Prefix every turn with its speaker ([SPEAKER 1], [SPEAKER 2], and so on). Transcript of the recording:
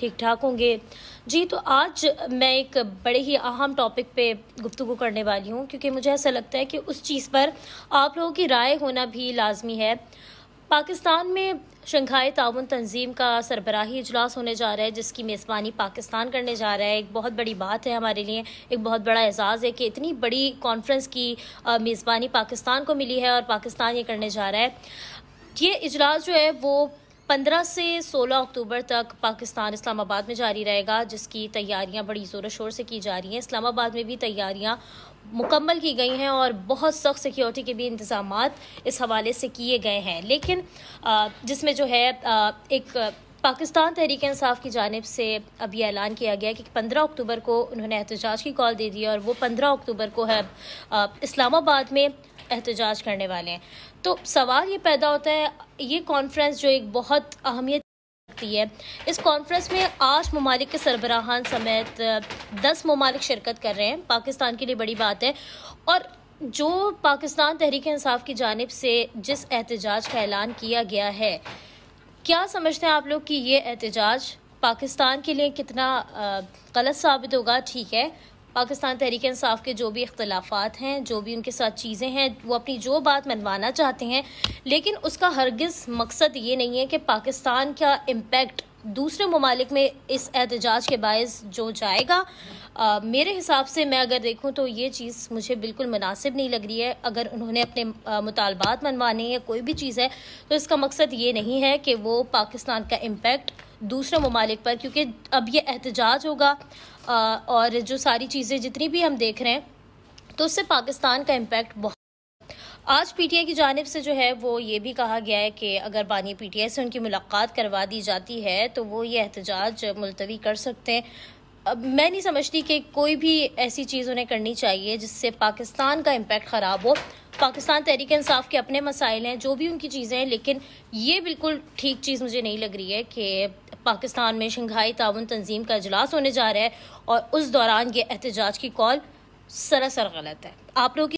[SPEAKER 1] ठीक ठाक होंगे। जी तो आज मैं एक बड़े ही अहम टॉपिक पे गुफ्तु करने वाली हूँ, क्योंकि मुझे ऐसा लगता है कि उस चीज़ पर आप लोगों की राय होना भी लाजमी है। पाकिस्तान में शंघाई ताउन तंजीम का सरबराही इजलास होने जा रहा है, जिसकी मेज़बानी पाकिस्तान करने जा रहा है। एक बहुत बड़ी बात है हमारे लिए, एक बहुत बड़ा एजाज़ है कि इतनी बड़ी कॉन्फ्रेंस की मेज़बानी पाकिस्तान को मिली है और पाकिस्तान ये करने जा रहा है। ये इजलास जो है, वो पंद्रह से सोलह अक्टूबर तक पाकिस्तान इस्लामाबाद में जारी रहेगा, जिसकी तैयारियाँ बड़ी ज़ोर शोर से की जा रही हैं। इस्लामाबाद में भी तैयारियाँ मुकम्मल की गई हैं और बहुत सख्त सिक्योरिटी के भी इंतज़ाम इस हवाले से किए गए हैं। लेकिन जिसमें जो है एक पाकिस्तान तहरीक इंसाफ की जानब से अब यह ऐलान किया गया कि पंद्रह अक्टूबर को उन्होंने एहतजाज की कॉल दे दी और वो पंद्रह अक्टूबर को है इस्लामाबाद में एहतजाज करने वाले हैं। तो सवाल ये पैदा होता है, ये कॉन्फ्रेंस जो एक बहुत अहमियत रखती है, इस कॉन्फ्रेंस में आठ ममालिक के सरबराहान समेत दस ममालिक शिरकत कर रहे हैं। पाकिस्तान के लिए बड़ी बात है। और जो पाकिस्तान तहरीक इंसाफ की जानब से जिस एहतजाज का ऐलान किया गया है, क्या समझते हैं आप लोग कि ये एहतजाज पाकिस्तान के लिए कितना गलत साबित होगा? ठीक है। पाकिस्तान तहरीक इंसाफ के जो भी अख्तिलाफ़ात हैं जो भी उनके साथ चीज़ें हैं वो अपनी जो बात मनवाना चाहते हैं लेकिन उसका हरगिज़ मकसद ये नहीं है कि पाकिस्तान का इम्पेक्ट दूसरे ममालिक में इस एहतजाज के बायस जो जाएगा। आ, मेरे हिसाब से मैं अगर देखूँ तो ये चीज़ मुझे बिल्कुल मुनासिब नहीं लग रही है। अगर उन्होंने अपने मुतालबात मनवाने या कोई भी चीज़ है तो इसका मकसद ये नहीं है कि वो पाकिस्तान का इम्पेक्ट दूसरे ममालिक पर, क्योंकि अब ये एहतजाज होगा और जो सारी चीज़ें जितनी भी हम देख रहे हैं तो उससे पाकिस्तान का इम्पेक्ट बहुत आज पीटीआई की जानब से जो है, वो ये भी कहा गया है कि अगर बानी पीटीआई से उनकी मुलाकात करवा दी जाती है तो वो ये एहतजाज मुलतवी कर सकते हैं। अब मैं नहीं समझती कि कोई भी ऐसी चीज़ उन्हें करनी चाहिए जिससे पाकिस्तान का इम्पेक्ट ख़राब हो। पाकिस्तान तहरीक इंसाफ के अपने मसाइल हैं, जो भी उनकी चीज़ें हैं, लेकिन ये बिल्कुल ठीक चीज़ मुझे नहीं लग रही है कि पाकिस्तान में शंघाई ताउन तंजीम का अजलास होने जा रहा है और उस दौरान ये एहतजाज की कॉल सरासर गलत है। आप लोग